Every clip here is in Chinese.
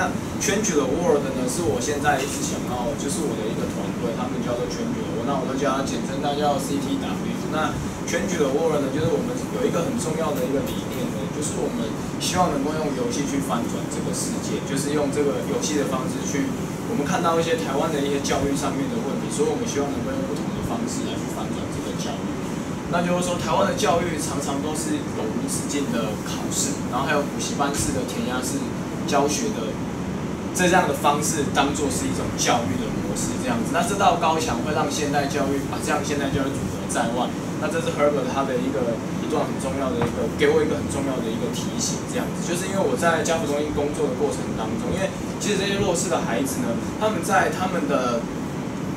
那 Change the World 呢，是我现在一直想要，就是我的一个团队，他们叫做 Change the World，那我都叫它简称，它叫 CTW。那 Change the World 呢，就是我们有一个很重要的一个理念呢，就是我们希望能够用游戏去翻转这个世界，就是用这个游戏的方式去，我们看到一些台湾的一些教育上面的问题，所以我们希望能够用不同的方式来去翻转这个教育。那就是说，台湾的教育常常都是有无止境的考试，然后还有补习班式的填鸭式教学的。这样的方式当做是一种教育的模式，这样子，那这道高墙会让现代教育把这样现代教育阻隔在外。那这是 Herbert 他的一个一段很重要的一个给我一个很重要的一个提醒，这样子，就是因为我在家福中心工作的过程当中，因为其实这些弱势的孩子呢，他们在他们的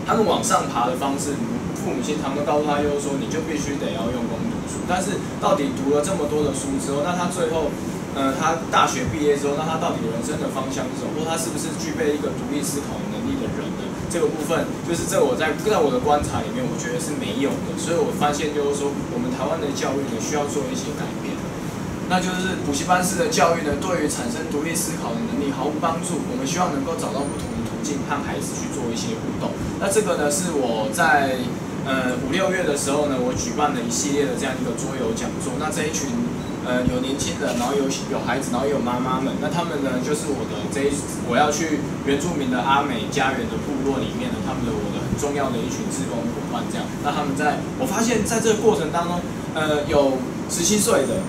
他们往上爬的方式，父母亲他们告诉他就是说，你就必须得要用功读书。但是到底读了这么多的书之后，那他最后。呃，他大学毕业之后，那他到底人生的方向是什么？或他是不是具备一个独立思考能力的人呢？这个部分，就是这我在在我的观察里面，我觉得是没有的。所以我发现就是说，我们台湾的教育呢，需要做一些改变。那就是补习班式的教育呢，对于产生独立思考的能力毫无帮助。我们希望能够找到不同的途径，和孩子去做一些互动。那这个呢，是我在呃五六月的时候呢，我举办了一系列的这样一个桌游讲座。那这一群。呃，有年轻人，然后有有孩子，然后也有妈妈们。那他们呢，就是我的这一我要去原住民的阿美家园的部落里面呢，他们的我的很重要的一群志工伙伴这样。那他们在我发现，在这个过程当中，呃，有十七岁的，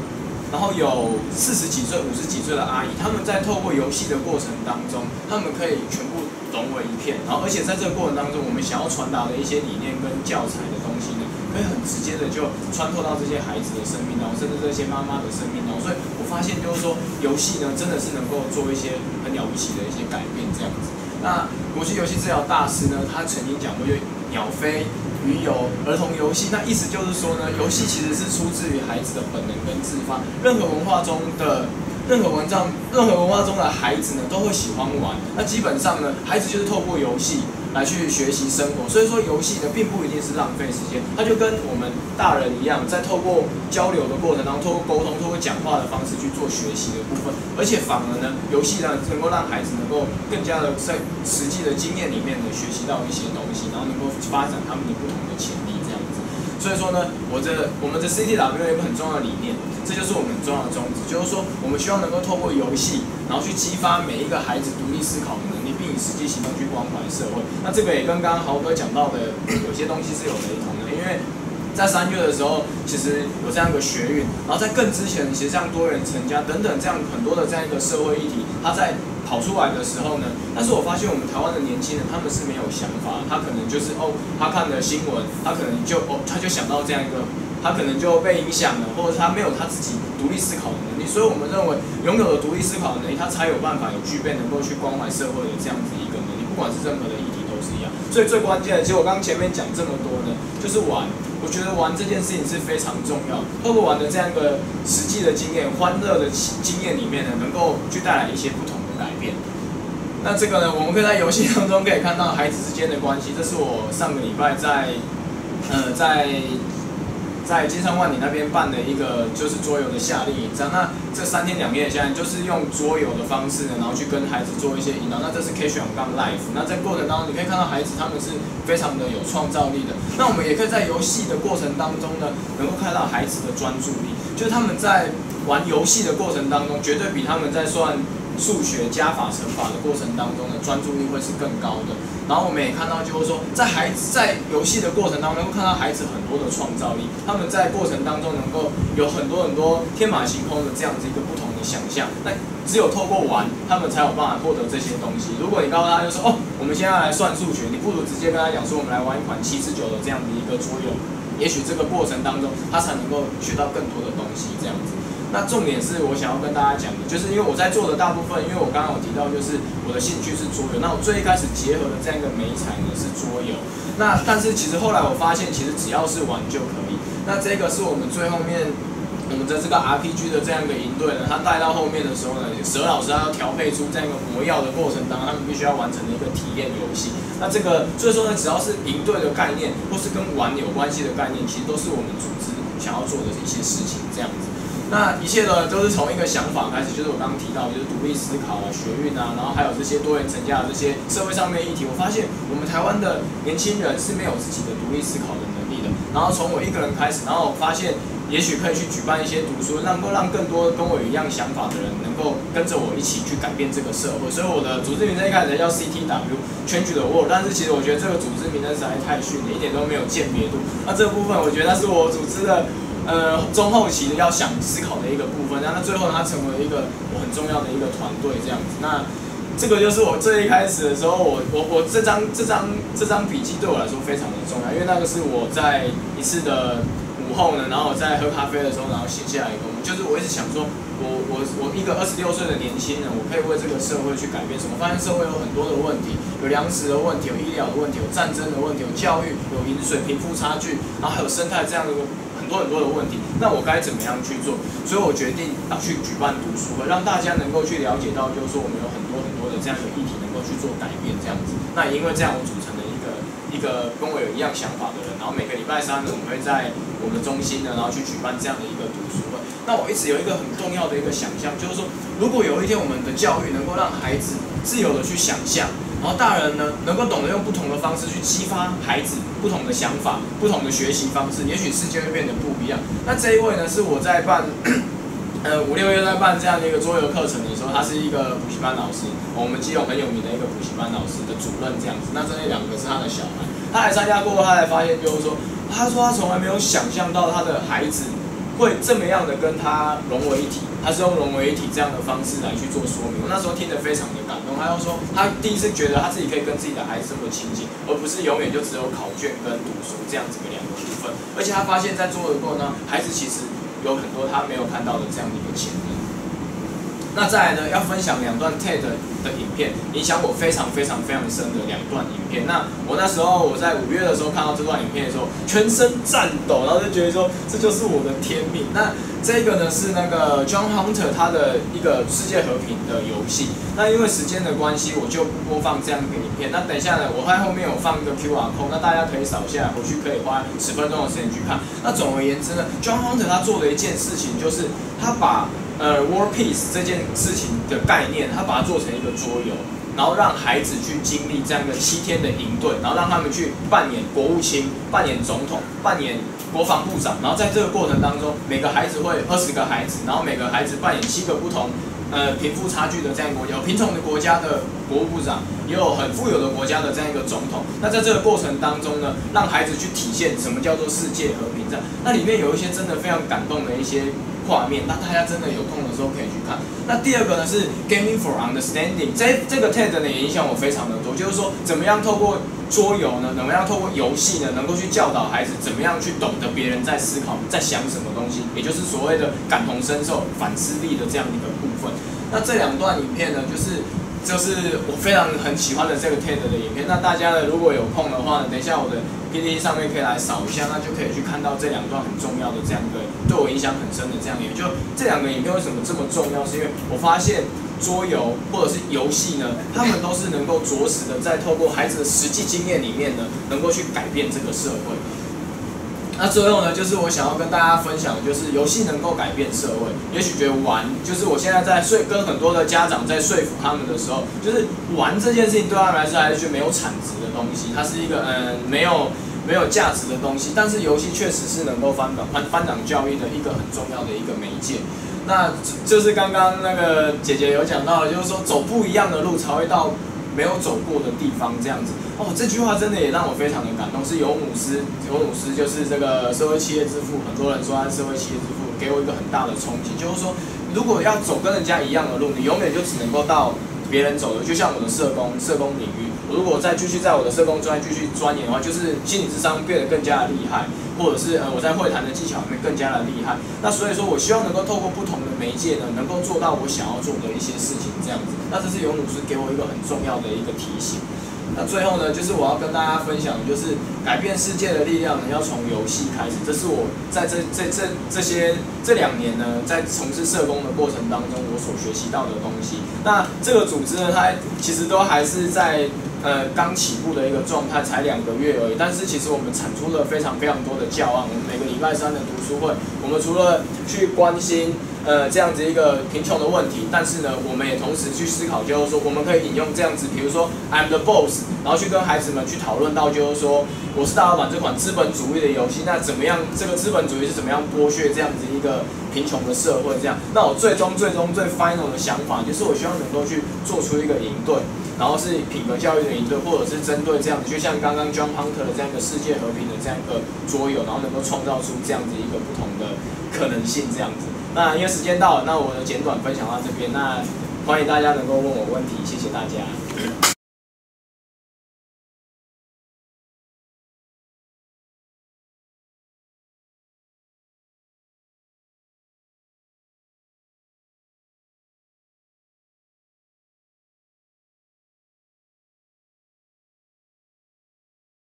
然后有四十几岁、五十几岁的阿姨，他们在透过游戏的过程当中，他们可以全部融为一片。然后，而且在这个过程当中，我们想要传达的一些理念跟教材的东西呢。可以很直接的就穿透到这些孩子的生命，哦甚至这些妈妈的生命，哦所以我发现就是说，游戏呢真的是能够做一些很了不起的一些改变这样子。那国际游戏治疗大师呢，他曾经讲过，就鸟飞、鱼游、儿童游戏，那意思就是说呢，游戏其实是出自于孩子的本能跟自发。任何文化中的任何文章、任何文化中的孩子呢，都会喜欢玩。那基本上呢，孩子就是透过游戏。来去学习生活，所以说游戏呢并不一定是浪费时间，它就跟我们大人一样，在透过交流的过程当中，透过沟通、透过讲话的方式去做学习的部分，而且反而呢，游戏呢能够让孩子能够更加的在实际的经验里面呢学习到一些东西，然后能够发展他们的不同的潜力。所以说呢，我的我们的 CTW 有一个很重要的理念，这就是我们重要的宗旨，就是说我们希望能够透过游戏，然后去激发每一个孩子独立思考的能力。并以实际行动去关怀社会，那这个也跟刚刚豪哥讲到的 有些东西是有雷同的，因为在三月的时候，其实有这样一个学运，然后在更之前，其实像多元成家等等这样很多的这样一个社会议题，它在跑出来的时候呢，但是我发现我们台湾的年轻人他们是没有想法，他可能就是哦，他看了新闻，他可能就哦，他就想到这样一个。他可能就被影响了，或者他没有他自己独立思考的能力，所以我们认为拥有了独立思考的能力，他才有办法有具备能够去关怀社会的这样子一个能力。不管是任何的议题都是一样。所以最关键的，其实我刚刚前面讲这么多呢，就是玩。我觉得玩这件事情是非常重要。透过玩的这样一个实际的经验、欢乐的经验里面呢，能够去带来一些不同改变。那这个呢，我们可以在游戏当中可以看到孩子之间的关系。这是我上个礼拜在，呃，在。在金山万里那边办的一个就是桌游的夏令营，这样那这三天两夜现在，就是用桌游的方式，然后去跟孩子做一些引导。那这是 K 选杠 Life，那在过程当中你可以看到孩子他们是非常的有创造力的。那我们也可以在游戏的过程当中呢，能够看到孩子的专注力，就是他们在玩游戏的过程当中，绝对比他们在算。数学加法乘法的过程当中呢，专注力会是更高的。然后我们也看到，就是说，在孩子在游戏的过程当中，会看到孩子很多的创造力。他们在过程当中能够有很多很多天马行空的这样子一个不同的想象。那只有透过玩，他们才有办法获得这些东西。如果你告诉他就说，哦，我们现在来算数学，你不如直接跟他讲说，我们来玩一款七十九的这样的一个桌游。也许这个过程当中，他才能够学到更多的东西，这样子。那重点是我想要跟大家讲的，就是因为我在做的大部分，因为我刚刚有提到，就是我的兴趣是桌游。那我最一开始结合的这样一个美彩呢是桌游。那但是其实后来我发现，其实只要是玩就可以。那这个是我们最后面我们的这个 RPG 的这样一个营队呢，他带到后面的时候呢，蛇老师他要调配出这样一个魔药的过程当中，他们必须要完成的一个体验游戏。那这个所以说呢，只要是营队的概念，或是跟玩有关系的概念，其实都是我们组织想要做的一些事情，这样子。那一切呢，都是从一个想法开始，就是我刚刚提到，就是独立思考啊、学运啊，然后还有这些多元成家的这些社会上面议题。我发现我们台湾的年轻人是没有自己的独立思考的能力的。然后从我一个人开始，然后我发现。也许可以去举办一些读书，能够让更多跟我一样想法的人能够跟着我一起去改变这个社会。所以我的组织名称一开始叫 CTW，Change the World。但是其实我觉得这个组织名称实在太逊了，一点都没有鉴别度。那这部分我觉得那是我组织的呃中后期的要想思考的一个部分。那那最后它成为一个我很重要的一个团队这样子。那这个就是我最一开始的时候，我我我这张这张这张笔记对我来说非常的重要，因为那个是我在一次的午。后呢，然后我在喝咖啡的时候，然后写下来一个，就是我一直想说，我我我一个二十六岁的年轻人，我可以为这个社会去改变什么？发现社会有很多的问题，有粮食的问题，有医疗的问题，有战争的问题，有教育，有饮水、贫富差距，然后还有生态这样的很多很多的问题。那我该怎么样去做？所以我决定要去举办读书会，让大家能够去了解到，就是说我们有很多很多的这样的议题能够去做改变这样子。那也因为这样，我组成了一个一个跟我有一样想法的人，然后每个礼拜三呢，我们会在。我们中心呢，然后去举办这样的一个读书会。那我一直有一个很重要的一个想象，就是说，如果有一天我们的教育能够让孩子自由的去想象，然后大人呢能够懂得用不同的方式去激发孩子不同的想法、不同的学习方式，也许世界会变得不一样。那这一位呢，是我在办，呃五六月在办这样的一个桌游课程的时候，他是一个补习班老师，我们基隆很有名的一个补习班老师的主任这样子。那这两个是他的小孩，他来参加过后，他才发现就是说。他说他从来没有想象到他的孩子会这么样的跟他融为一体，他是用融为一体这样的方式来去做说明。我那时候听得非常的感动。他又说他第一次觉得他自己可以跟自己的孩子这么亲近，而不是永远就只有考卷跟读书这样子的两个部分。而且他发现，在做的过程中，孩子其实有很多他没有看到的这样的一个潜力。那再来呢，要分享两段 TED 的影片，影响我非常非常非常深的两段影片。那我那时候我在五月的时候看到这段影片的时候，全身颤抖，然后就觉得说这就是我的天命。那这个呢是那个 John Hunter 他的一个世界和平的游戏。那因为时间的关系，我就不播放这样一个影片。那等一下呢，我在后面有放一个 QR code，那大家可以扫下来，回去可以花十分钟的时间去看。那总而言之呢，John Hunter 他做的一件事情就是他把呃，War Peace 这件事情的概念，他把它做成一个桌游，然后让孩子去经历这样一个七天的营队，然后让他们去扮演国务卿、扮演总统、扮演国防部长，然后在这个过程当中，每个孩子会二十个孩子，然后每个孩子扮演七个不同呃贫富差距的这样一个国家，有贫穷的国家的国务部长，也有很富有的国家的这样一个总统。那在这个过程当中呢，让孩子去体现什么叫做世界和平。这样，那里面有一些真的非常感动的一些。画面，那大家真的有空的时候可以去看。那第二个呢是 Gaming for Understanding，这这个 TED 呢也影响我非常的多，就是说怎么样透过桌游呢，怎么样透过游戏呢，能够去教导孩子怎么样去懂得别人在思考、在想什么东西，也就是所谓的感同身受、反思力的这样一个部分。那这两段影片呢，就是。就是我非常很喜欢的这个 TED 的影片，那大家呢如果有空的话，等一下我的 PPT 上面可以来扫一下，那就可以去看到这两段很重要的这样一个对我影响很深的这样也。就这两个影片为什么这么重要？是因为我发现桌游或者是游戏呢，他们都是能够着实的在透过孩子的实际经验里面呢，能够去改变这个社会。那最后呢，就是我想要跟大家分享，就是游戏能够改变社会。也许觉得玩，就是我现在在说跟很多的家长在说服他们的时候，就是玩这件事情对他们来说还是觉得没有产值的东西，它是一个嗯没有没有价值的东西。但是游戏确实是能够翻转翻翻转教育的一个很重要的一个媒介。那就是刚刚那个姐姐有讲到，就是说走不一样的路才会到。没有走过的地方，这样子哦，这句话真的也让我非常的感动。是尤姆斯，尤姆斯就是这个社会企业之父，很多人说他社会企业之父，给我一个很大的冲击，就是说，如果要走跟人家一样的路，你永远就只能够到别人走的，就像我的社工，社工领域，如果再继续在我的社工专业继续钻研的话，就是心理智商变得更加的厉害。或者是呃我在会谈的技巧里面更加的厉害，那所以说我希望能够透过不同的媒介呢，能够做到我想要做的一些事情，这样子。那这是尤努斯给我一个很重要的一个提醒。那最后呢，就是我要跟大家分享的就是改变世界的力量呢，要从游戏开始。这是我在这这这这些这两年呢，在从事社工的过程当中，我所学习到的东西。那这个组织呢，它其实都还是在。呃，刚起步的一个状态，才两个月而已。但是其实我们产出了非常非常多的教案。我们每个礼拜三的读书会，我们除了去关心。呃这样子一个贫穷的问题，但是呢，我们也同时去思考，就是说我们可以引用这样子，比如说 I'm the boss，然后去跟孩子们去讨论到，就是说我是大老板这款资本主义的游戏，那怎么样这个资本主义是怎么样剥削这样子一个贫穷的社会？这样，那我最终最终最 final 的想法就是我希望能够去做出一个应对。然后是品格教育的营队，或者是针对这样，就像刚刚 John Hunter 的这样一个世界和平的这样一个桌游，然后能够创造出这样子一个不同的可能性，这样子。那因为时间到了，那我的简短分享到这边，那欢迎大家能够问我问题，谢谢大家。